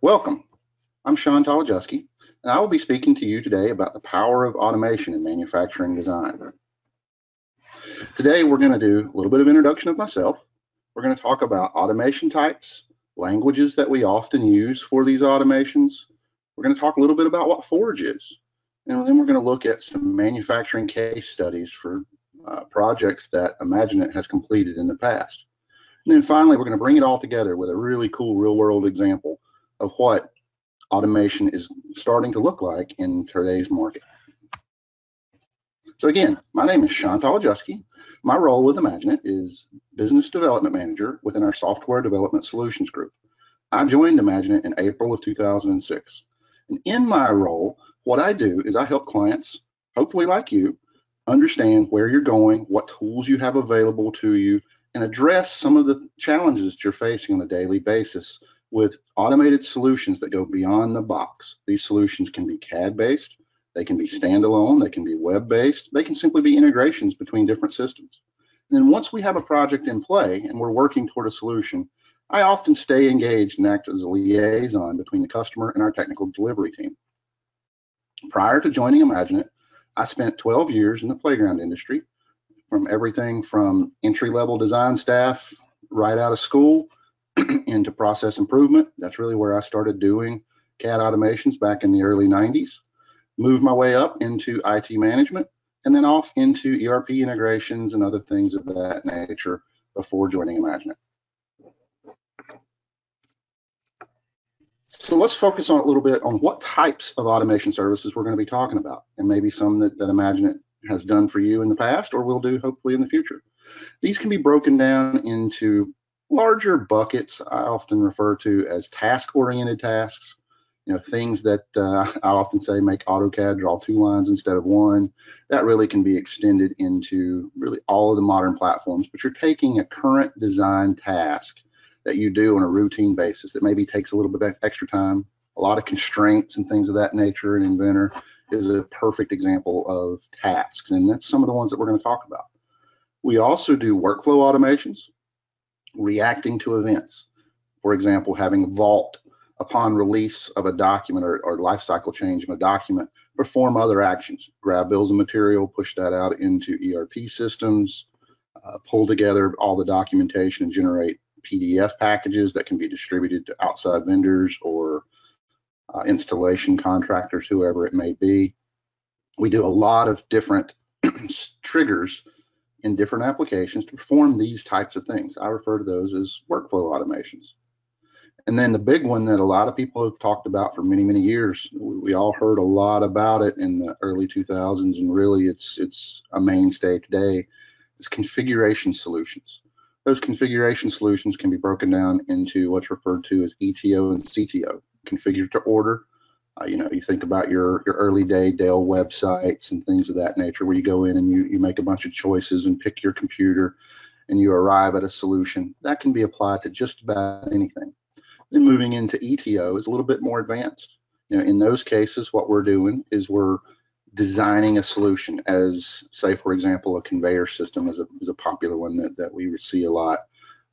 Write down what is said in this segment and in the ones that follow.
Welcome. I'm Sean Tolodziecki, and I will be speaking to you today about the power of automation in manufacturing design. Today, we're going to do a little bit of introduction of myself. We're going to talk about automation types, languages that we often use for these automations. We're going to talk a little bit about what Forge is, and then we're going to look at some manufacturing case studies for uh, projects that IMAGINiT has completed in the past. And then finally, we're going to bring it all together with a really cool real world example of what automation is starting to look like in today's market. So again, my name is Sean Tolodziecki. My role with IMAGINiT is Business Development Manager within our Software Development Solutions Group. I joined IMAGINiT in April of 2006. And in my role, what I do is I help clients, hopefully like you, understand where you're going, what tools you have available to you, and address some of the challenges that you're facing on a daily basis with automated solutions that go beyond the box. These solutions can be CAD based, they can be standalone, they can be web based, they can simply be integrations between different systems. And then once we have a project in play and we're working toward a solution, I often stay engaged and act as a liaison between the customer and our technical delivery team. Prior to joining IMAGINiT, I spent 12 years in the playground industry, from everything from entry level design staff right out of school into process improvement. That's really where I started doing CAD automations back in the early 90s. Moved my way up into IT management and then off into ERP integrations and other things of that nature before joining IMAGINiT. So let's focus on a little bit on what types of automation services we're going to be talking about, and maybe some that, that IMAGINiT has done for you in the past or will do hopefully in the future. These can be broken down into larger buckets I often refer to as task-oriented tasks. You know, things that uh, I often say make AutoCAD draw two lines instead of one. That really can be extended into really all of the modern platforms. But you're taking a current design task that you do on a routine basis that maybe takes a little bit extra time, a lot of constraints and things of that nature. And Inventor is a perfect example of tasks, and that's some of the ones that we're going to talk about. We also do workflow automations reacting to events. For example, having Vault upon release of a document or, or lifecycle change in a document, perform other actions, grab bills of material, push that out into ERP systems, uh, pull together all the documentation and generate PDF packages that can be distributed to outside vendors or uh, installation contractors, whoever it may be. We do a lot of different triggers in different applications to perform these types of things. I refer to those as workflow automations. And then the big one that a lot of people have talked about for many, many years, we all heard a lot about it in the early 2000s, and really it's it's a mainstay today, is configuration solutions. Those configuration solutions can be broken down into what's referred to as ETO and CTO, configure to order, uh, you know, you think about your your early day Dell websites and things of that nature, where you go in and you you make a bunch of choices and pick your computer, and you arrive at a solution. That can be applied to just about anything. Then moving into ETO is a little bit more advanced. You know, in those cases, what we're doing is we're designing a solution as, say, for example, a conveyor system is a, is a popular one that, that we see a lot.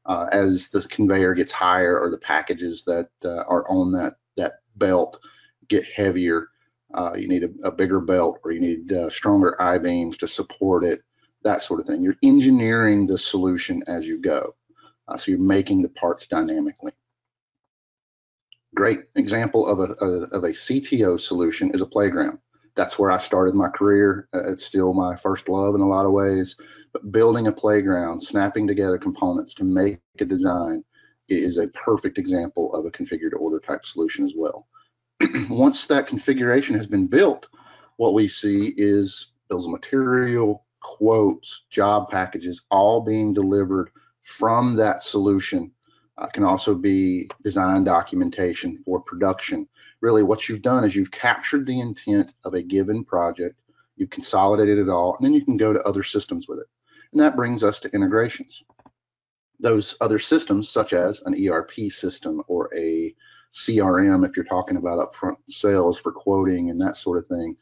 Uh, as the conveyor gets higher or the packages that uh, are on that, that belt get heavier, uh, you need a, a, bigger belt or you need uh, stronger I-beams to support it, that sort of thing. You're engineering the solution as you go. Uh, so you're making the parts dynamically. Great example of a, a, of a CTO solution is a playground. That's where I started my career. Uh, it's still my first love in a lot of ways. But building a playground, snapping together components to make a design is a perfect example of a configured order type solution as well. once that configuration has been built, what we see is bills of material, quotes, job packages, all being delivered from that solution. Uh, can also be design documentation for production. Really, what you've done is you've captured the intent of a given project, you've consolidated it all, and then you can go to other systems with it. And that brings us to integrations. Those other systems, such as an ERP system or a CRM, if you're talking about upfront sales for quoting and that sort of thing,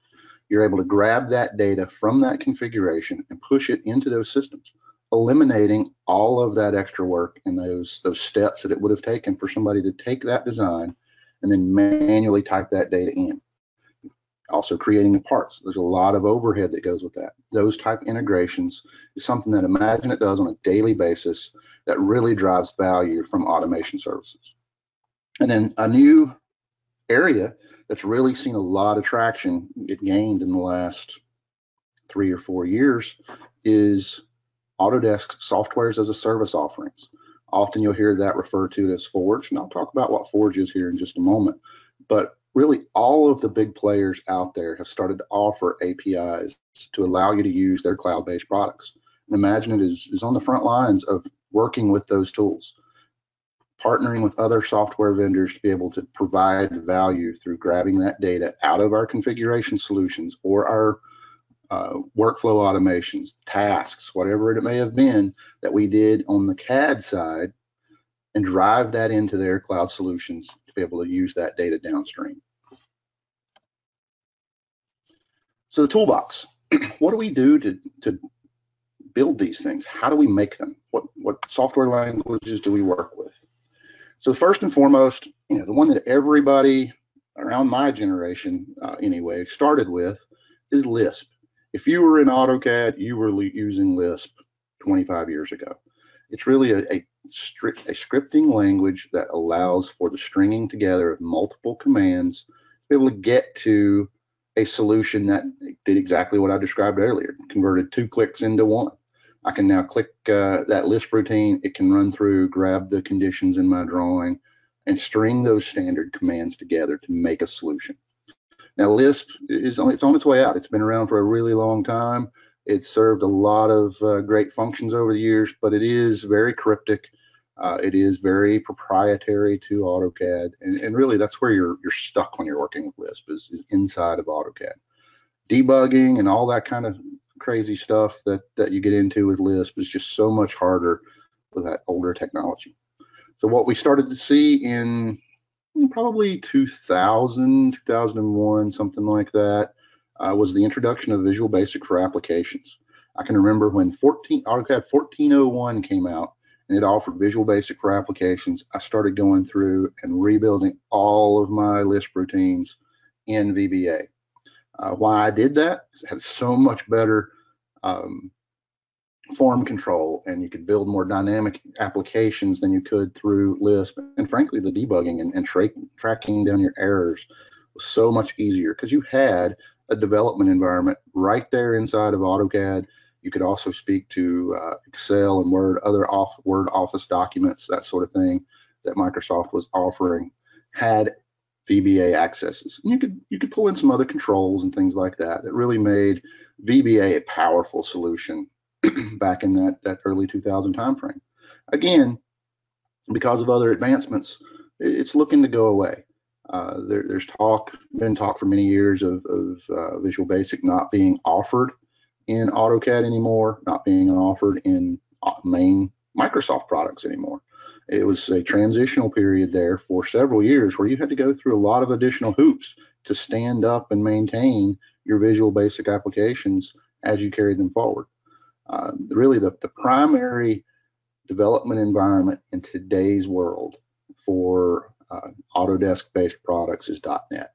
you're able to grab that data from that configuration and push it into those systems, eliminating all of that extra work and those those steps that it would have taken for somebody to take that design and then manually type that data in. Also creating the parts. There's a lot of overhead that goes with that. Those type integrations is something that IMAGINiT does on a daily basis that really drives value from automation services. And then a new area that's really seen a lot of traction get gained in the last three or four years is Autodesk softwares as a service offerings. Often you'll hear that referred to as Forge, and I'll talk about what Forge is here in just a moment. But really, all of the big players out there have started to offer APIs to allow you to use their cloud-based products. And IMAGINiT is, is on the front lines of working with those tools, partnering with other software vendors to be able to provide value through grabbing that data out of our configuration solutions or our uh, workflow automations, tasks, whatever it may have been that we did on the CAD side, and drive that into their cloud solutions to be able to use that data downstream. So the toolbox, what do we do to, to build these things? How do we make them? What, what software languages do we work with? So first and foremost, you know, the one that everybody around my generation, uh, anyway, started with is Lisp if you were in AutoCAD, you were using Lisp 25 years ago. It's really a, a, strict, a scripting language that allows for the stringing together of multiple commands to be able to get to a solution that did exactly what I described earlier, converted two clicks into one. I can now click uh, that Lisp routine. It can run through, grab the conditions in my drawing, and string those standard commands together to make a solution. Now Lisp is on, it's on its way out. It's been around for a really long time. It's served a lot of uh, great functions over the years, but it is very cryptic. Uh, it is very proprietary to AutoCAD, and, and, really that's where you're you're stuck when you're working with Lisp is, is inside of AutoCAD. Debugging and all that kind of crazy stuff that that you get into with Lisp is just so much harder with that older technology. So what we started to see in probably 2000, 2001, something like that, uh, was the introduction of Visual Basic for applications. I can remember when 14 AutoCAD 1401 came out and it offered Visual Basic for applications. I started going through and rebuilding all of my Lisp routines in VBA. Uh, why I did that is it had so much better um, form control and you could build more dynamic applications than you could through Lisp. And frankly, the debugging and, and tra tracking down your errors was so much easier because you had a development environment right there inside of AutoCAD. You could also speak to uh, Excel and Word, other off Word Office documents, that sort of thing that Microsoft was offering had VBA accesses. And you could you could pull in some other controls and things like that. That really made VBA a powerful solution back in that, that early 2000 timeframe. Again, because of other advancements, it's looking to go away. Uh, there, there's talk, been talk for many years of, of uh, Visual Basic not being offered in AutoCAD anymore, not being offered in uh, main Microsoft products anymore. It was a transitional period there for several years where you had to go through a lot of additional hoops to stand up and maintain your Visual Basic applications as you carried them forward. Uh, really the, the primary development environment in today's world for uh, Autodesk based products is .NET.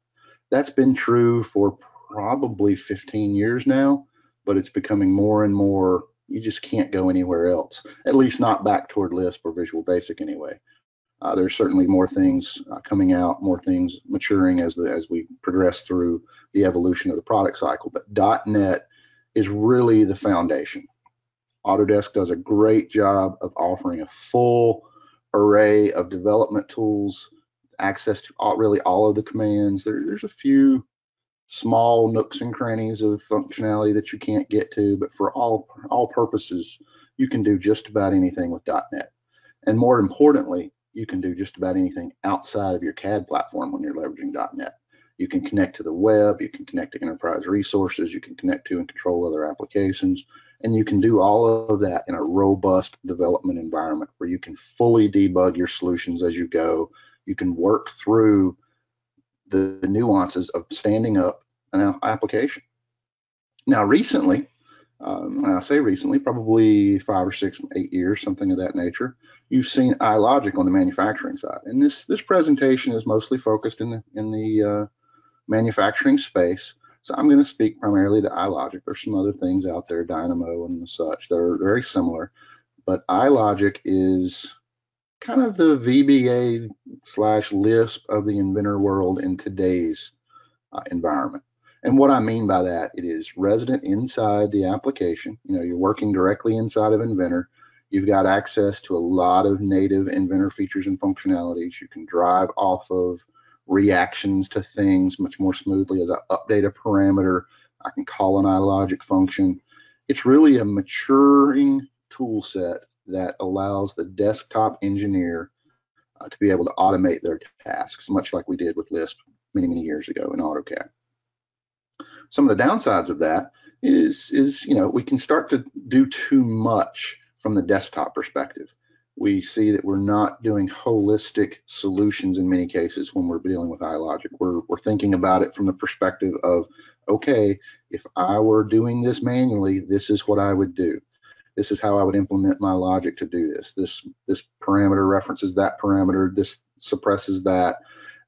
That's been true for probably 15 years now, but it's becoming more and more, you just can't go anywhere else, at least not back toward Lisp or Visual Basic anyway. Uh, there's certainly more things uh, coming out, more things maturing as the, as we progress through the evolution of the product cycle. But .NET is really the foundation. Autodesk does a great job of offering a full array of development tools, access to all, really all of the commands. There, there's a few small nooks and crannies of functionality that you can't get to, but for all all purposes, you can do just about anything with .NET. And more importantly, you can do just about anything outside of your CAD platform when you're leveraging .NET. You can connect to the web, you can connect to enterprise resources, you can connect to and control other applications. And you can do all of that in a robust development environment where you can fully debug your solutions as you go. You can work through the, the nuances of standing up an application. Now, recently, um, and I say recently, probably five or six, eight years, something of that nature, you've seen iLogic on the manufacturing side. And this this presentation is mostly focused in the in the uh, manufacturing space. So I'm going to speak primarily to iLogic. There's some other things out there, Dynamo and such, that are very similar. But iLogic is kind of the VBA slash Lisp of the Inventor world in today's uh, environment. And what I mean by that, it is resident inside the application. You know, you're working directly inside of Inventor. You've got access to a lot of native Inventor features and functionalities. You can drive off of reactions to things much more smoothly as I update a parameter. I can call an iLogic function. It's really a maturing tool set that allows the desktop engineer uh, to be able to automate their tasks, much like we did with Lisp many, many years ago in AutoCAD. Some of the downsides of that is, is you know, we can start to do too much from the desktop perspective. We see that we're not doing holistic solutions in many cases when we're dealing with iLogic. We're, we're thinking about it from the perspective of, okay, if I were doing this manually, this is what I would do. This is how I would implement my logic to do this. This this parameter references that parameter. This suppresses that.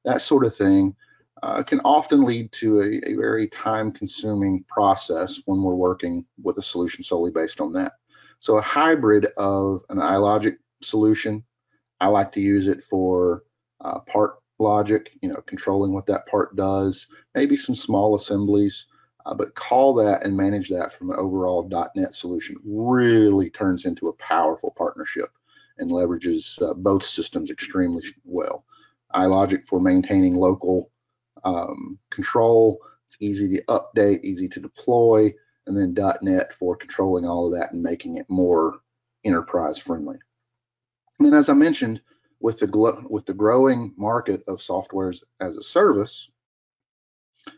That sort of thing uh, can often lead to a, a very time consuming process when we're working with a solution solely based on that. So a hybrid of an iLogic solution, I like to use it for uh, part logic, you know, controlling what that part does, maybe some small assemblies, uh, but call that and manage that from an overall .NET solution really turns into a powerful partnership and leverages uh, both systems extremely well. iLogic for maintaining local um, control. It's easy to update, easy to deploy, and then .NET for controlling all of that and making it more enterprise friendly. And then, as I mentioned, with the with the growing market of softwares as a service,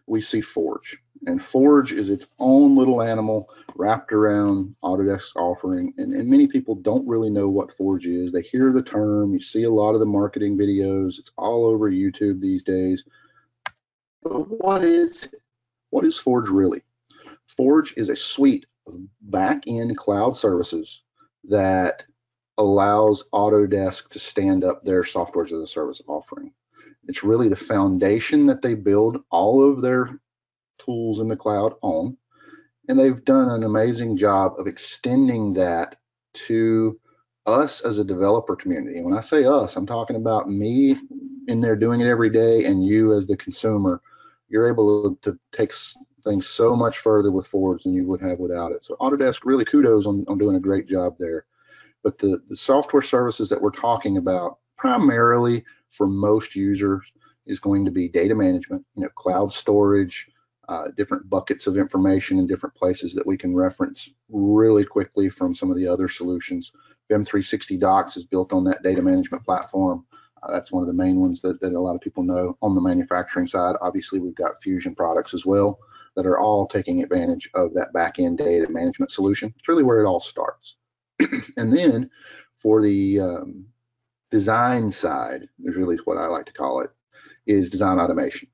we see Forge, and Forge is its own little animal wrapped around Autodesk's offering. And, and many people don't really know what Forge is. They hear the term, you see a lot of the marketing videos. It's all over YouTube these days. But what is what is Forge really? Forge is a suite of back-end cloud services that allows Autodesk to stand up their software as a service offering. It's really the foundation that they build all of their tools in the cloud on. And they've done an amazing job of extending that to us as a developer community. And when I say us, I'm talking about me in there doing it every day and you as the consumer you're able to, take things so much further with Forge than you would have without it. So Autodesk really kudos on, on doing a great job there. But the, the software services that we're talking about primarily for most users is going to be data management, you know, cloud storage, uh, different buckets of information in different places that we can reference really quickly from some of the other solutions. BIM 360 Docs is built on that data management platform. Uh, that's one of the main ones that, that a lot of people know on the manufacturing side. Obviously, we've got Fusion products as well that are all taking advantage of that back end data management solution. It's really where it all starts. and then for the um, design side, is really what I like to call it, is design automation.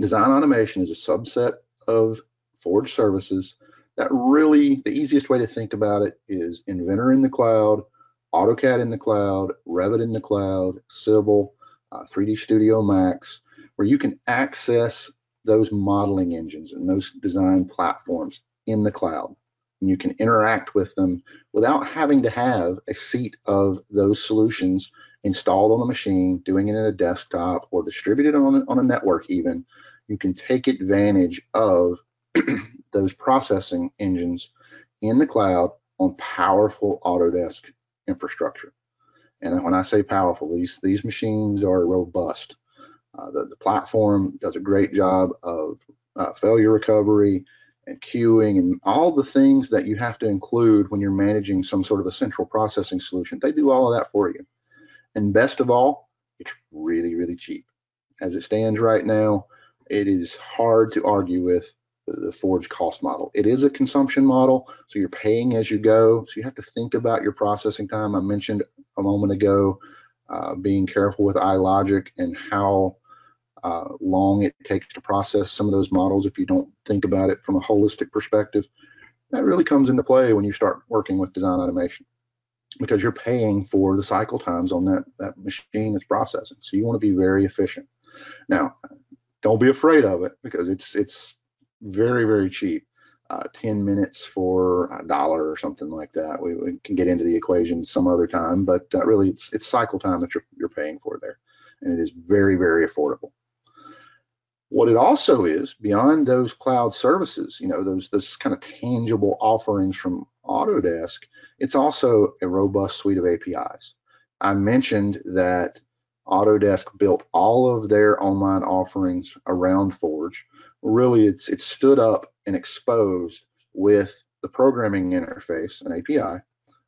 Design automation is a subset of Forge services that really, the easiest way to think about it is Inventor in the cloud AutoCAD in the cloud, Revit in the cloud, Civil, uh, 3D Studio Max, where you can access those modeling engines and those design platforms in the cloud. And you can interact with them without having to have a seat of those solutions installed on a machine, doing it in a desktop or distributed on, on a network even. You can take advantage of those processing engines in the cloud on powerful Autodesk infrastructure. And when I say powerful, these these machines are robust. Uh, the, the platform does a great job of uh, failure recovery and queuing and all the things that you have to include when you're managing some sort of a central processing solution. They do all of that for you. And best of all, it's really, really cheap. As it stands right now, it is hard to argue with the Forge cost model. It is a consumption model, so you're paying as you go. So you have to think about your processing time. I mentioned a moment ago uh, being careful with iLogic and how uh, long it takes to process some of those models if you don't think about it from a holistic perspective. That really comes into play when you start working with design automation because you're paying for the cycle times on that, that machine that's processing. So you want to be very efficient. Now, don't be afraid of it because it's it's very, very cheap. Uh, 10 minutes for a dollar or something like that. We, we, can get into the equation some other time, but uh, really it's, it's cycle time that you're, you're paying for there. And it is very, very affordable. What it also is beyond those cloud services, you know, those those kind of tangible offerings from Autodesk, it's also a robust suite of APIs. I mentioned that Autodesk built all of their online offerings around Forge. Really, it's it's stood up and exposed with the programming interface, an API,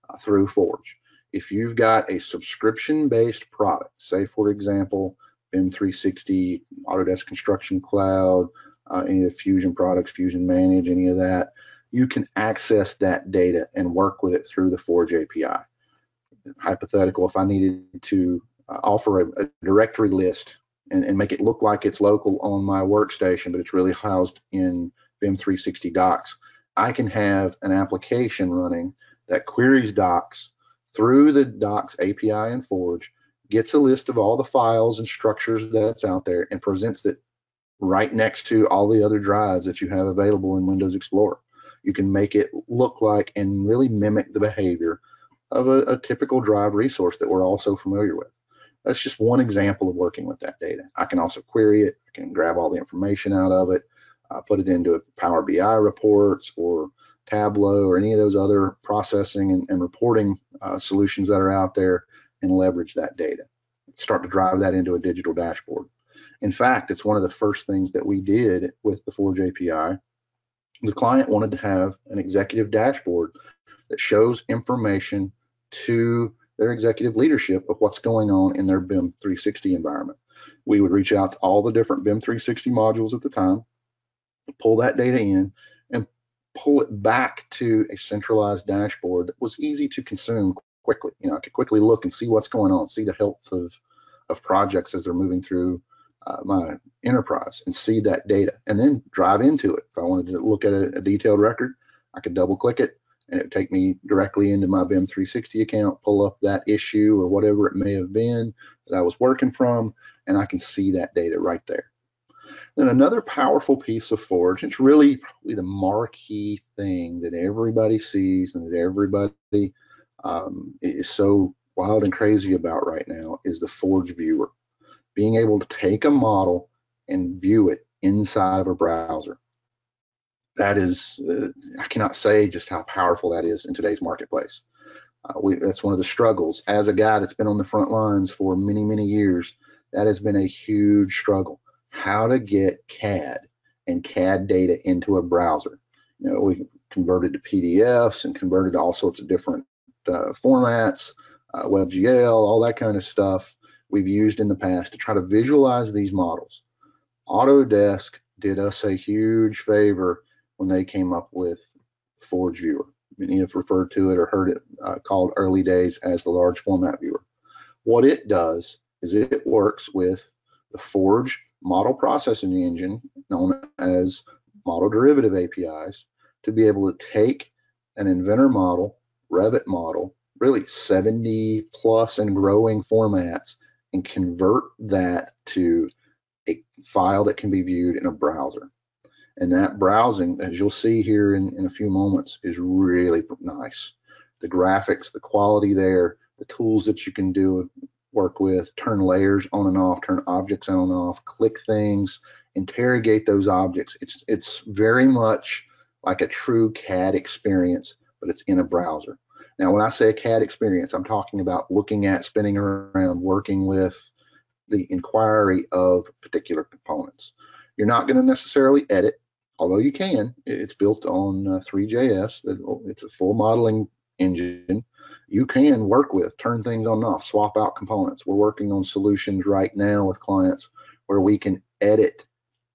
uh, through Forge. If you've got a subscription-based product, say for example, BIM 360, Autodesk Construction Cloud, uh, any of the Fusion products, Fusion Manage, any of that, you can access that data and work with it through the Forge API. Hypothetical, if I needed to uh, offer a, a, directory list and, and, make it look like it's local on my workstation, but it's really housed in BIM 360 docs, I can have an application running that queries docs through the docs API in Forge gets a list of all the files and structures that's out there and presents it right next to all the other drives that you have available in Windows Explorer. You can make it look like and really mimic the behavior of a, a typical drive resource that we're all so familiar with. That's just one example of working with that data. I can also query it. I can grab all the information out of it, uh, put it into Power BI reports or Tableau or any of those other processing and, and reporting uh, solutions that are out there and leverage that data. Start to drive that into a digital dashboard. In fact, it's one of the first things that we did with the Forge API. The client wanted to have an executive dashboard that shows information to their executive leadership of what's going on in their BIM 360 environment. We would reach out to all the different BIM 360 modules at the time, pull that data in, and pull it back to a centralized dashboard that was easy to consume quickly. You know, I could quickly look and see what's going on, see the health of of projects as they're moving through uh, my enterprise, and see that data, and then drive into it. If I wanted to look at a, a detailed record, I could double click it, and it would take me directly into my BIM 360 account, pull up that issue or whatever it may have been that I was working from, and I can see that data right there. Then another powerful piece of Forge, it's really probably the marquee thing that everybody sees and that everybody um, is so wild and crazy about right now is the Forge viewer. Being able to take a model and view it inside of a browser. That is, uh, I cannot say just how powerful that is in today's marketplace. Uh, we, that's one of the struggles. As a guy that's been on the front lines for many, many years, that has been a huge struggle. How to get CAD and CAD data into a browser. You know, we converted to PDFs and converted to all sorts of different formats, uh, WebGL, all that kind of stuff we've used in the past to try to visualize these models. Autodesk did us a huge favor when they came up with Forge Viewer. Many have referred to it or heard it uh, called early days as the large format viewer. What it does is it works with the Forge model processing engine known as model derivative APIs to be able to take an Inventor model Revit model, really 70 plus and growing formats, and convert that to a file that can be viewed in a browser. And that browsing, as you'll see here in, in a few moments, is really nice. The graphics, the quality there, the tools that you can do work with, turn layers on and off, turn objects on and off, click things, interrogate those objects. It's it's very much like a true CAD experience, but it's in a browser. Now, when I say a CAD experience, I'm talking about looking at, spinning around, working with the inquiry of particular components. You're not going to necessarily edit, although you can. It's built on uh, Three.js. It's a full modeling engine. You can work with, turn things on and off, swap out components. We're working on solutions right now with clients where we can edit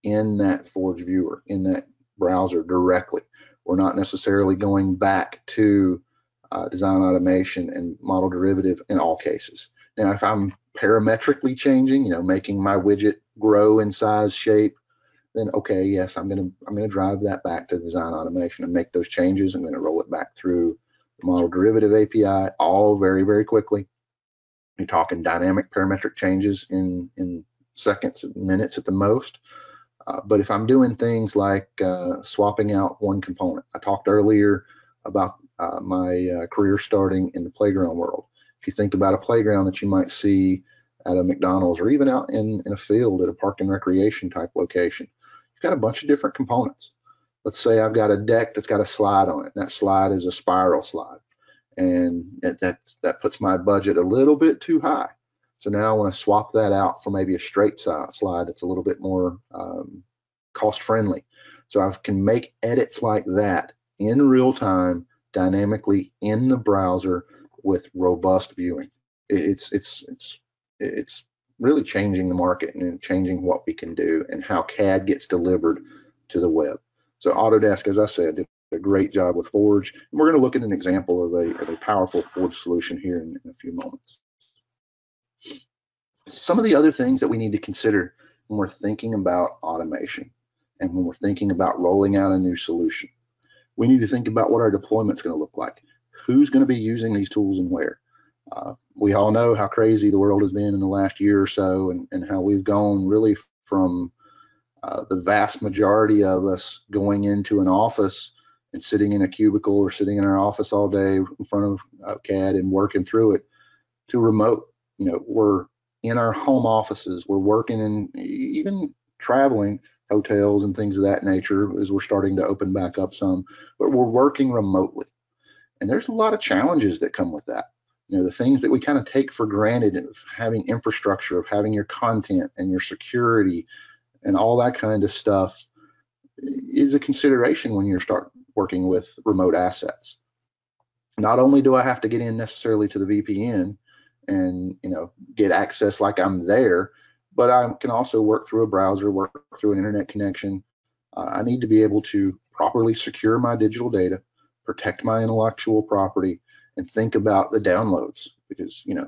in that Forge viewer, in that browser directly. We're not necessarily going back to uh, design automation and model derivative in all cases. Now, if I'm parametrically changing, you know, making my widget grow in size, shape, then okay, yes, I'm gonna I'm gonna drive that back to design automation and make those changes. I'm gonna roll it back through the model derivative API, all very very quickly. You're talking dynamic parametric changes in in seconds, minutes at the most. Uh, but if I'm doing things like uh, swapping out one component, I talked earlier about uh, my uh, career starting in the playground world. If you think about a playground that you might see at a McDonald's or even out in, in a field at a park and recreation type location, you've got a bunch of different components. Let's say I've got a deck that's got a slide on it. And that slide is a spiral slide. And that, that puts my budget a little bit too high. So now I want to swap that out for maybe a straight slide that's a little bit more um, cost friendly. So I can make edits like that in real time, dynamically in the browser with robust viewing. It's it's it's it's really changing the market and changing what we can do and how CAD gets delivered to the web. So Autodesk, as I said, did a great job with Forge. And we're going to look at an example of a, of a powerful Forge solution here in, in a few moments. Some of the other things that we need to consider when we're thinking about automation and when we're thinking about rolling out a new solution, we need to think about what our deployment is going to look like. Who's going to be using these tools and where? Uh, we all know how crazy the world has been in the last year or so and, and how we've gone really from uh, the vast majority of us going into an office and sitting in a cubicle or sitting in our office all day in front of uh, CAD and working through it to remote. You know, we're in our home offices, we're working and even traveling hotels and things of that nature as we're starting to open back up some, but we're working remotely. And there's a lot of challenges that come with that. You know the things that we kind of take for granted of having infrastructure of having your content and your security and all that kind of stuff is a consideration when you start working with remote assets. Not only do i have to get in necessarily to the vpn and you know get access like i'm there but i can also work through a browser work through an internet connection uh, i need to be able to properly secure my digital data protect my intellectual property and think about the downloads because you know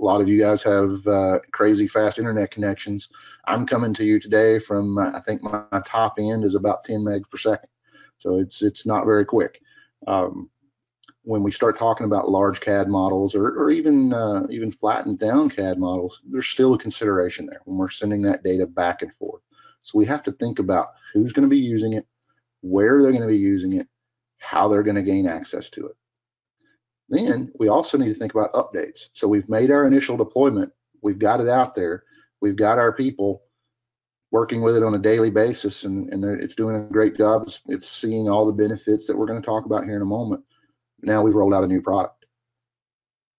a lot of you guys have uh, crazy fast internet connections. I'm coming to you today from uh, I think my, top end is about 10 megs per second, so it's it's not very quick. Um, when we start talking about large CAD models or, or even uh, even flattened down CAD models, there's still a consideration there when we're sending that data back and forth. So we have to think about who's going to be using it, where they're going to be using it, how they're going to gain access to it. Then we also need to think about updates. So we've made our initial deployment, we've got it out there, we've got our people working with it on a daily basis, and, and it's doing a great job. It's, it's seeing all the benefits that we're going to talk about here in a moment. Now we've rolled out a new product.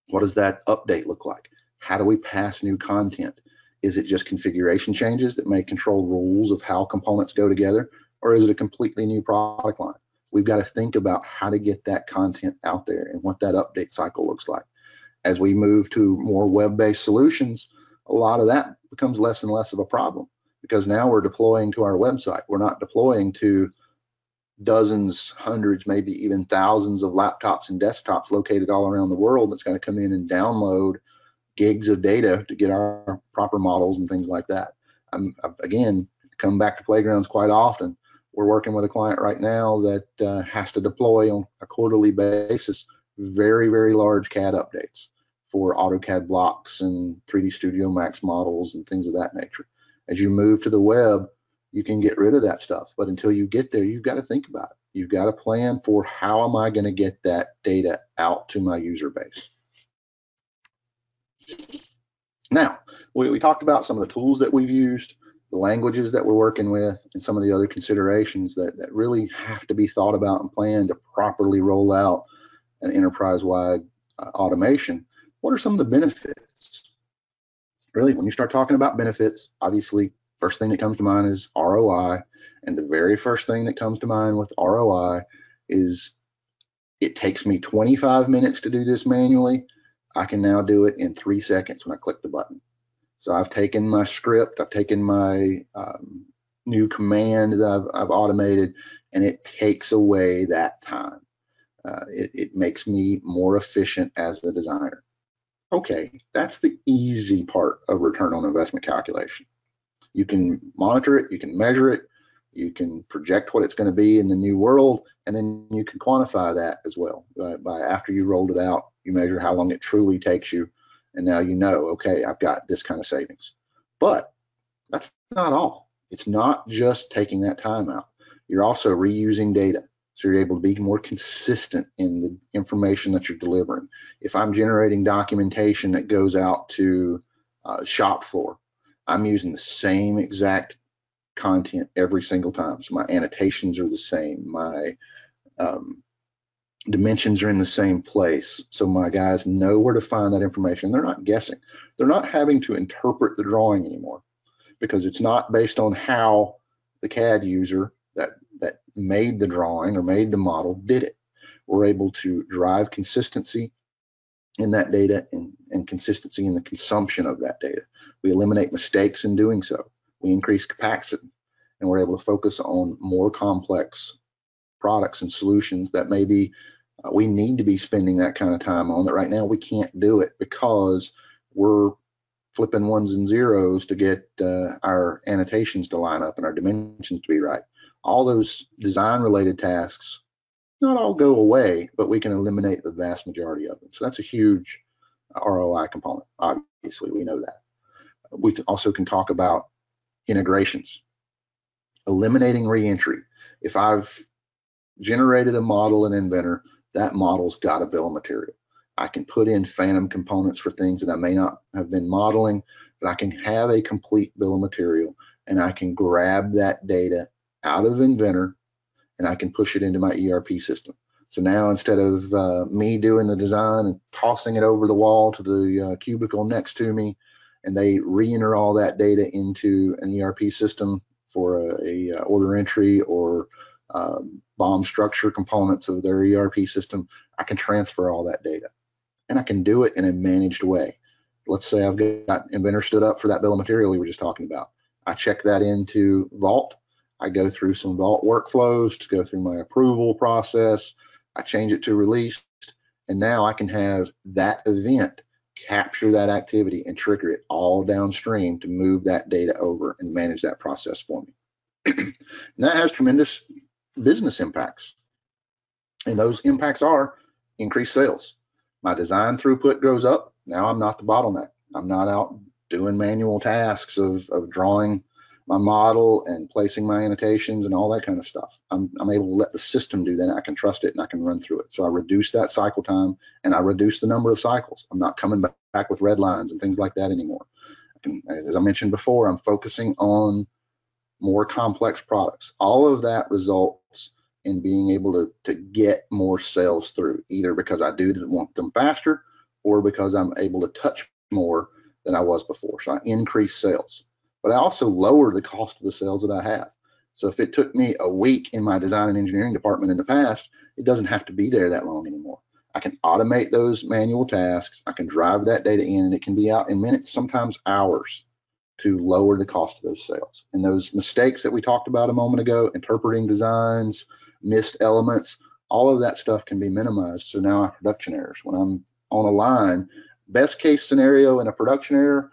What does that update look like? How do we pass new content? Is it just configuration changes that may control rules of how components go together, or is it a completely new product line? we've got to think about how to get that content out there and what that update cycle looks like. As we move to more web-based solutions, a lot of that becomes less and less of a problem because now we're deploying to our website. We're not deploying to dozens, hundreds, maybe even thousands of laptops and desktops located all around the world that's going to come in and download gigs of data to get our proper models and things like that. I'm, I've, again, come back to playgrounds quite often we're working with a client right now that uh, has to deploy on a quarterly basis very, very large CAD updates for AutoCAD blocks and 3D Studio Max models and things of that nature. As you move to the web, you can get rid of that stuff. But until you get there, you've got to think about it. You've got to plan for how am I going to get that data out to my user base. Now, we, we talked about some of the tools that we've used the languages that we're working with, and some of the other considerations that, that really have to be thought about and planned to properly roll out an enterprise-wide uh, automation. What are some of the benefits? Really, when you start talking about benefits, obviously, first thing that comes to mind is ROI, and the very first thing that comes to mind with ROI is it takes me 25 minutes to do this manually. I can now do it in three seconds when I click the button. So I've taken my script, I've taken my um, new command that I've, I've, automated, and it takes away that time. Uh, it, it makes me more efficient as the designer. Okay, that's the easy part of return on investment calculation. You can monitor it, you can measure it, You can project what it's going to be in the new world, and then you can quantify that as well. By, by after you rolled it out, you measure how long it truly takes you, and now you know, okay, I've got this kind of savings. But that's not all. It's not just taking that time out. You're also reusing data. So you're able to be more consistent in the information that you're delivering. If I'm generating documentation that goes out to uh, shop floor, I'm using the same exact content every single time. So my annotations are the same. My um, dimensions are in the same place. So my guys know where to find that information. They're not guessing. They're not having to interpret the drawing anymore because it's not based on how the CAD user that that made the drawing or made the model did it. We're able to drive consistency in that data and, and consistency in the consumption of that data. We eliminate mistakes in doing so. We increase capacity and we're able to focus on more complex products and solutions that maybe uh, we need to be spending that kind of time on that right now we can't do it because we're flipping ones and zeros to get uh, our annotations to line up and our dimensions to be right all those design related tasks not all go away, but we can eliminate the vast majority of them. So that's a huge ROI component. Obviously, we know that. We also can talk about integrations, eliminating reentry. If I've generated a model in Inventor, that model's got a bill of material. I can put in phantom components for things that I may not have been modeling, but I can have a complete bill of material and I can grab that data out of Inventor and I can push it into my ERP system. So now instead of uh, me doing the design and tossing it over the wall to the uh, cubicle next to me, and they re-enter all that data into an ERP system for a, a uh, order entry or um, BOM structure components of their ERP system, I can transfer all that data, and I can do it in a managed way. Let's say I've got Inventor stood up for that bill of material we were just talking about. I check that into Vault I go through some Vault workflows to go through my approval process. I change it to released, and now I can have that event capture that activity and trigger it all downstream to move that data over and manage that process for me. and that has tremendous business impacts. And those impacts are increased sales. My design throughput goes up. Now I'm not the bottleneck. I'm not out doing manual tasks of, of drawing my model and placing my annotations and all that kind of stuff. I'm, I'm able to let the system do that. I can trust it and I can run through it. So I reduce that cycle time and I reduce the number of cycles. I'm not coming back with red lines and things like that anymore. Can, as I mentioned before, I'm focusing on more complex products. All of that results in being able to, to get more sales through, either because I do want them faster or because I'm able to touch more than I was before. So I increase sales but I also lower the cost of the sales that I have. So if it took me a week in my design and engineering department in the past, it doesn't have to be there that long anymore. I can automate those manual tasks. I can drive that data in and it can be out in minutes, sometimes hours to lower the cost of those sales. And those mistakes that we talked about a moment ago, interpreting designs, missed elements, all of that stuff can be minimized. So now our production errors, when I'm on a line, best case scenario in a production error,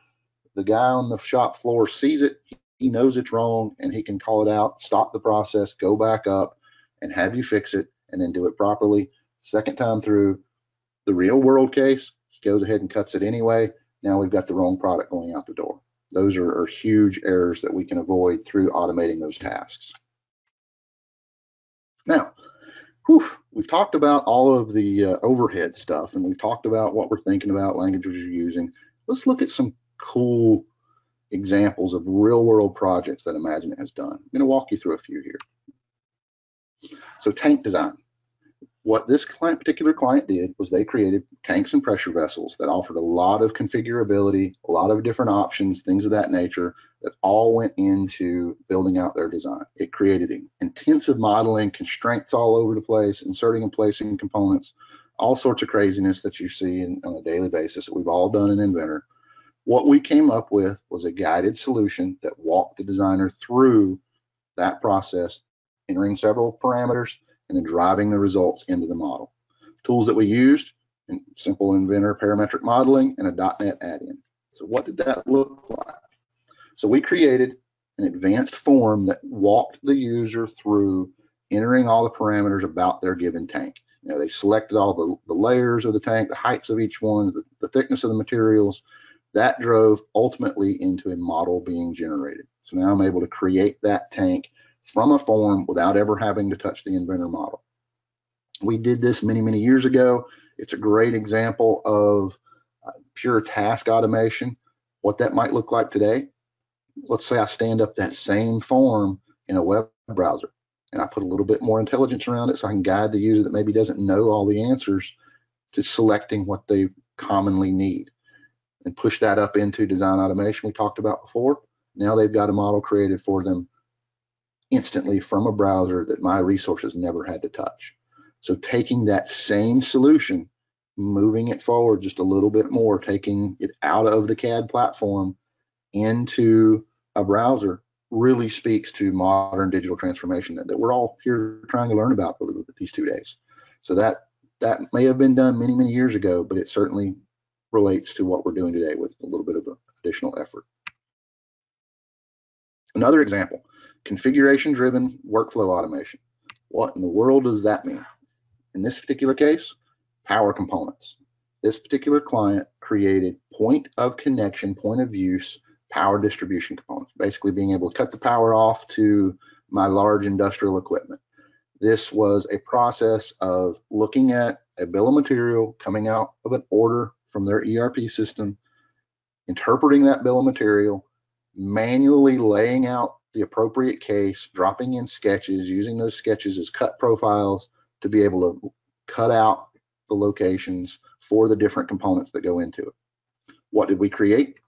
the guy on the shop floor sees it, he knows it's wrong, and he can call it out, stop the process, go back up, and have you fix it, and then do it properly. Second time through, the real world case, he goes ahead and cuts it anyway. Now we've got the wrong product going out the door. Those are, are huge errors that we can avoid through automating those tasks. Now, whew, we've talked about all of the uh, overhead stuff, and we've talked about what we're thinking about, languages you're using. Let's look at some cool examples of real world projects that Imagine has done. I'm going to walk you through a few here. So tank design. What this client, particular client did was they created tanks and pressure vessels that offered a lot of configurability, a lot of different options, things of that nature that all went into building out their design. It created intensive modeling, constraints all over the place, inserting and placing components, all sorts of craziness that you see in, on a daily basis that we've all done in Inventor what we came up with was a guided solution that walked the designer through that process, entering several parameters and then driving the results into the model. Tools that we used, in simple Inventor parametric modeling and a .NET add-in. So what did that look like? So we created an advanced form that walked the user through entering all the parameters about their given tank. You know, they selected all the, the layers of the tank, the heights of each one, the, the thickness of the materials. That drove ultimately into a model being generated. So now I'm able to create that tank from a form without ever having to touch the Inventor model. We did this many, many years ago. It's a great example of uh, pure task automation. What that might look like today. Let's say I stand up that same form in a web browser and I put a little bit more intelligence around it so I can guide the user that maybe doesn't know all the answers to selecting what they commonly need and push that up into design automation we talked about before. Now they've got a model created for them instantly from a browser that my resources never had to touch. So taking that same solution, moving it forward just a little bit more, taking it out of the CAD platform into a browser really speaks to modern digital transformation that, that we're all here trying to learn about these two days. So that that may have been done many, many years ago, but it certainly relates to what we're doing today with a little bit of additional effort. Another example, configuration driven workflow automation. What in the world does that mean? In this particular case, power components. This particular client created point of connection, point of use power distribution components, basically being able to cut the power off to my large industrial equipment. This was a process of looking at a bill of material coming out of an order from their ERP system, interpreting that bill of material, manually laying out the appropriate case, dropping in sketches, using those sketches as cut profiles to be able to cut out the locations for the different components that go into it. What did we create?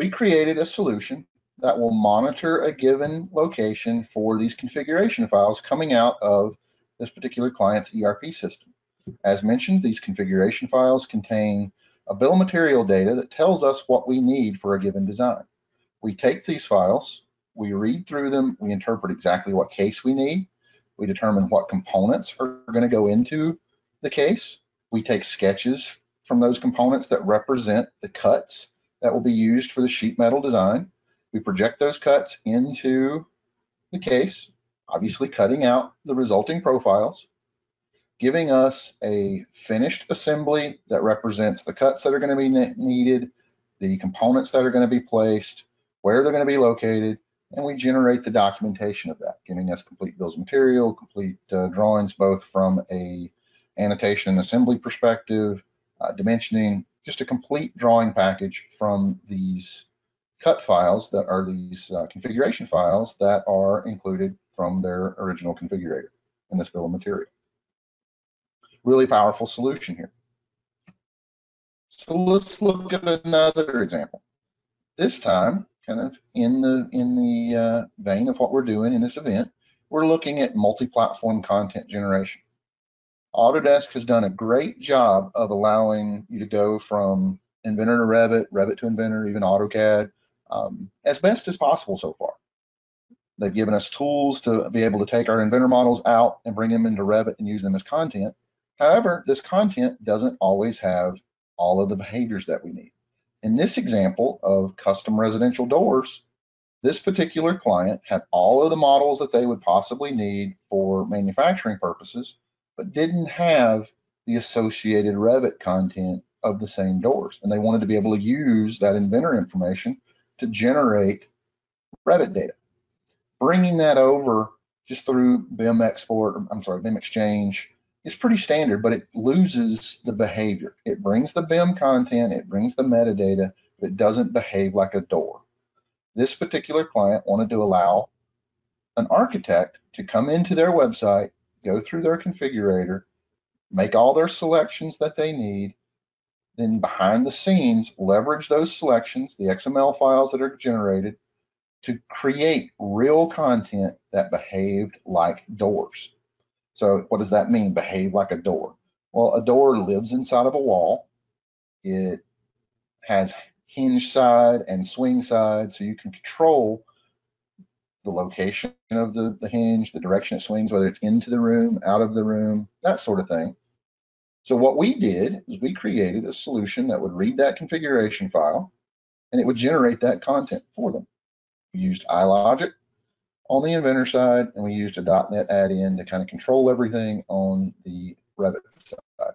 we created a solution that will monitor a given location for these configuration files coming out of this particular client's ERP system. As mentioned, these configuration files contain a bill of material data that tells us what we need for a given design. We take these files, we read through them, we interpret exactly what case we need, we determine what components are going to go into the case, we take sketches from those components that represent the cuts that will be used for the sheet metal design. We project those cuts into the case, obviously cutting out the resulting profiles, giving us a finished assembly that represents the cuts that are going to be needed, the components that are going to be placed, where they're going to be located, and we generate the documentation of that, giving us complete bills of material, complete uh, drawings, both from a annotation and assembly perspective, uh, dimensioning, just a complete drawing package from these cut files that are these uh, configuration files that are included from their original configurator in this bill of material. Really powerful solution here. So let's look at another example. This time, kind of in the in the uh, vein of what we're doing in this event, we're looking at multi-platform content generation. Autodesk has done a great job of allowing you to go from Inventor to Revit, Revit to Inventor, even AutoCAD, um, as best as possible so far. They've given us tools to be able to take our Inventor models out and bring them into Revit and use them as content. However, this content doesn't always have all of the behaviors that we need. In this example of custom residential doors, this particular client had all of the models that they would possibly need for manufacturing purposes, but didn't have the associated Revit content of the same doors. And they wanted to be able to use that inventor information to generate Revit data. Bringing that over just through BIM export, I'm sorry, BIM exchange is pretty standard, but it loses the behavior. It brings the BIM content, it brings the metadata, but it doesn't behave like a door. This particular client wanted to allow an architect to come into their website go through their configurator, make all their selections that they need, then behind the scenes, leverage those selections, the XML files that are generated, to create real content that behaved like doors. So what does that mean, behave like a door? Well, a door lives inside of a wall. It has hinge side and swing side, so you can control the location of the, the hinge, the direction it swings, whether it's into the room, out of the room, that sort of thing. So what we did is we created a solution that would read that configuration file and it would generate that content for them. We used iLogic on the Inventor side, and we used a .NET add-in to kind of control everything on the Revit side.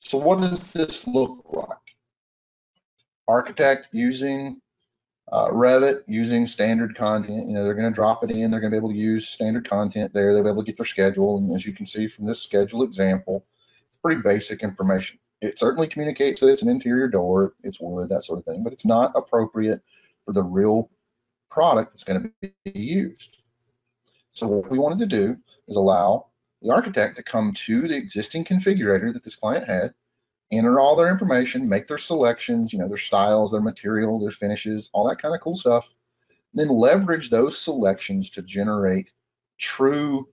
So what does this look like? Architect using uh, Revit, using standard content, you know, they're going to drop it in. They're going to be able to use standard content there. They'll be able to get their schedule. And as you can see from this schedule example, it's pretty basic information. It certainly communicates that it's an interior door, it's wood, that sort of thing, but it's not appropriate for the real product that's going to be used. So what we wanted to do is allow the architect to come to the existing configurator that this client had, enter all their information, make their selections, you know, their styles, their material, their finishes, all that kind of cool stuff, then leverage those selections to generate true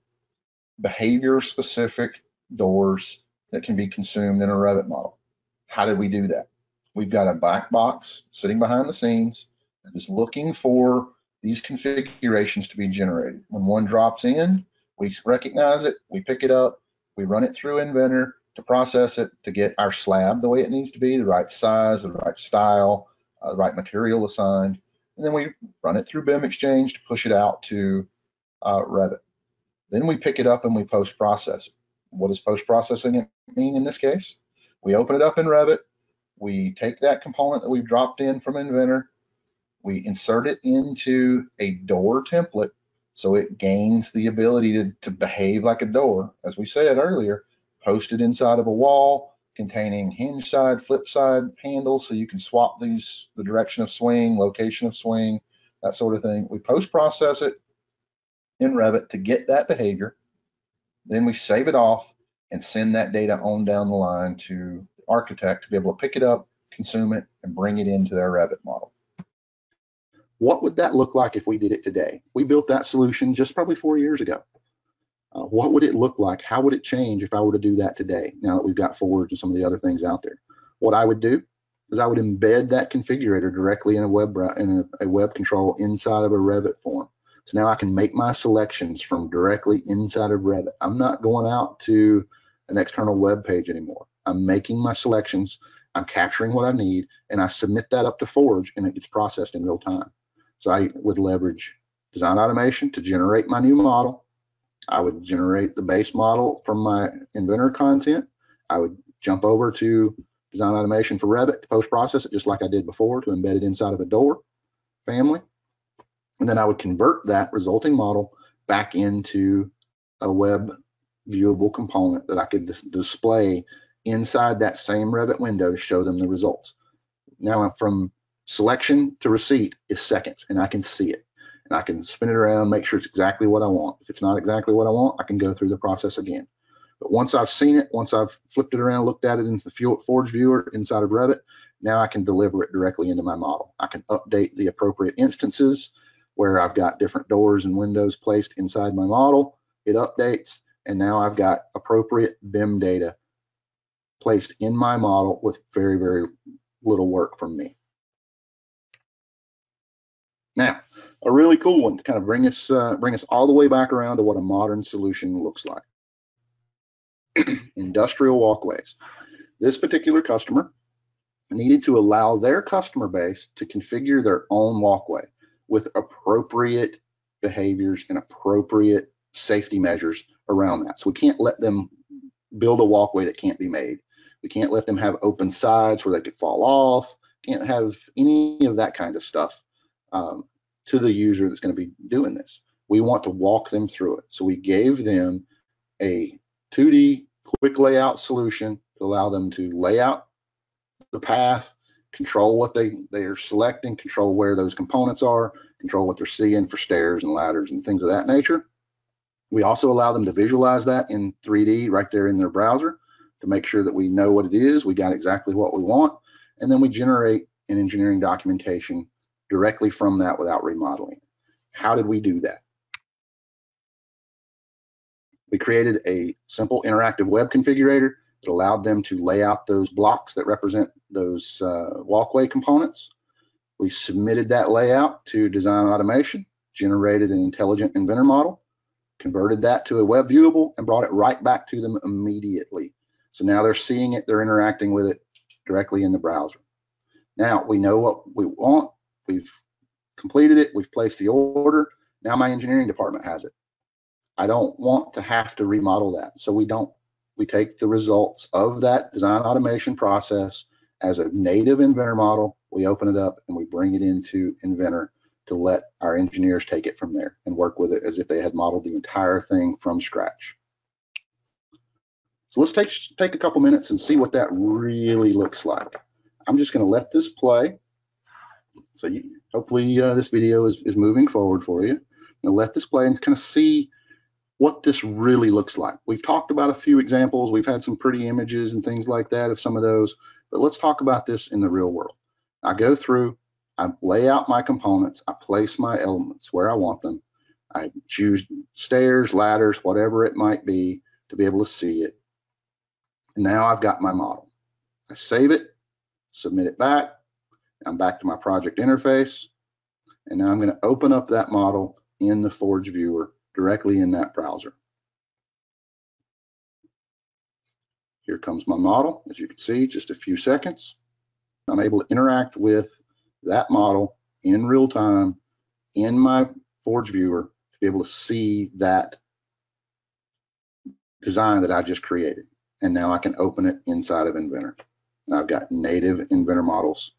behavior specific doors that can be consumed in a Revit model. How did we do that? We've got a black box sitting behind the scenes that is looking for these configurations to be generated. When one drops in, we recognize it, we pick it up, we run it through Inventor to process it to get our slab the way it needs to be, the right size, the right style, uh, the right material assigned. And then we run it through BIM Exchange to push it out to uh, Revit. Then we pick it up and we post-process it. What does post-processing mean in this case? We open it up in Revit, we take that component that we've dropped in from Inventor, we insert it into a door template so it gains the ability to, to behave like a door. As we said earlier, posted inside of a wall containing hinge side, flip side handles so you can swap these, the direction of swing, location of swing, that sort of thing. We post process it in Revit to get that behavior. Then we save it off and send that data on down the line to the architect to be able to pick it up, consume it, and bring it into their Revit model. What would that look like if we did it today? We built that solution just probably four years ago. Uh, what would it look like? How would it change if I were to do that today? Now that we've got Forge and some of the other things out there, what I would do is I would embed that configurator directly in a web in a, a web control inside of a Revit form. So now I can make my selections from directly inside of Revit. I'm not going out to an external web page anymore. I'm making my selections, I'm capturing what I need, and I submit that up to Forge and it gets processed in real time. So I would leverage design automation to generate my new model I would generate the base model from my inventor content. I would jump over to design automation for Revit to post process it just like I did before to embed it inside of a door family. And then I would convert that resulting model back into a web viewable component that I could dis display inside that same Revit window to show them the results. Now from selection to receipt is seconds and I can see it and I can spin it around, make sure it's exactly what I want. If it's not exactly what I want, I can go through the process again. But once I've seen it, once I've flipped it around, looked at it in the Forge viewer inside of Revit, now I can deliver it directly into my model. I can update the appropriate instances where I've got different doors and windows placed inside my model. It updates, and now I've got appropriate BIM data placed in my model with very, very little work from me. Now, a really cool one to kind of bring us uh, bring us all the way back around to what a modern solution looks like. Industrial walkways. This particular customer needed to allow their customer base to configure their own walkway with appropriate behaviors and appropriate safety measures around that. So we can't let them build a walkway that can't be made. We can't let them have open sides where they could fall off. Can't have any of that kind of stuff. Um, to the user that's going to be doing this. We want to walk them through it. So we gave them a 2D quick layout solution to allow them to lay out the path, control what they, they are selecting, control where those components are, control what they're seeing for stairs and ladders and things of that nature. We also allow them to visualize that in 3D right there in their browser to make sure that we know what it is, we got exactly what we want, and then we generate an engineering documentation directly from that without remodeling. How did we do that? We created a simple interactive web configurator that allowed them to lay out those blocks that represent those uh, walkway components. We submitted that layout to Design Automation, generated an intelligent inventor model, converted that to a web viewable, and brought it right back to them immediately. So now they're seeing it, they're interacting with it directly in the browser. Now we know what we want, We've completed it, we've placed the order. Now my engineering department has it. I don't want to have to remodel that. So we don't, we take the results of that design automation process as a native Inventor model, we open it up and we bring it into Inventor to let our engineers take it from there and work with it as if they had modeled the entire thing from scratch. So let's take, take a couple minutes and see what that really looks like. I'm just gonna let this play. So you, hopefully uh, this video is, is moving forward for you. Now let this play and kind of see what this really looks like. We've talked about a few examples. We've had some pretty images and things like that of some of those, but let's talk about this in the real world. I go through, I lay out my components, I place my elements where I want them. I choose stairs, ladders, whatever it might be to be able to see it. And now I've got my model. I save it, submit it back. I'm back to my project interface. And now I'm going to open up that model in the Forge viewer directly in that browser. Here comes my model. As you can see, just a few seconds. I'm able to interact with that model in real time in my Forge viewer to be able to see that design that I just created. And now I can open it inside of Inventor. And I've got native Inventor models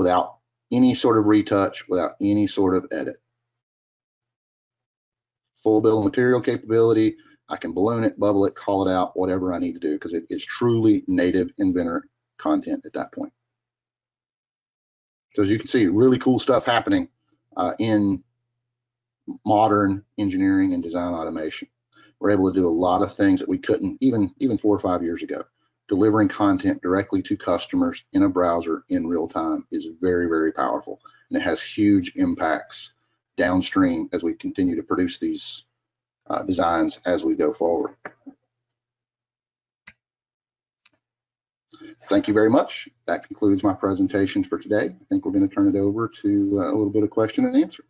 without any sort of retouch, without any sort of edit. Full bill of material capability. I can balloon it, bubble it, call it out, whatever I need to do, because it is truly native Inventor content at that point. So as you can see, really cool stuff happening uh, in modern engineering and design automation. We're able to do a lot of things that we couldn't even even four or five years ago. Delivering content directly to customers in a browser in real time is very, very powerful. And it has huge impacts downstream as we continue to produce these uh, designs as we go forward. Thank you very much. That concludes my presentation for today. I think we're going to turn it over to uh, a little bit of question and answer.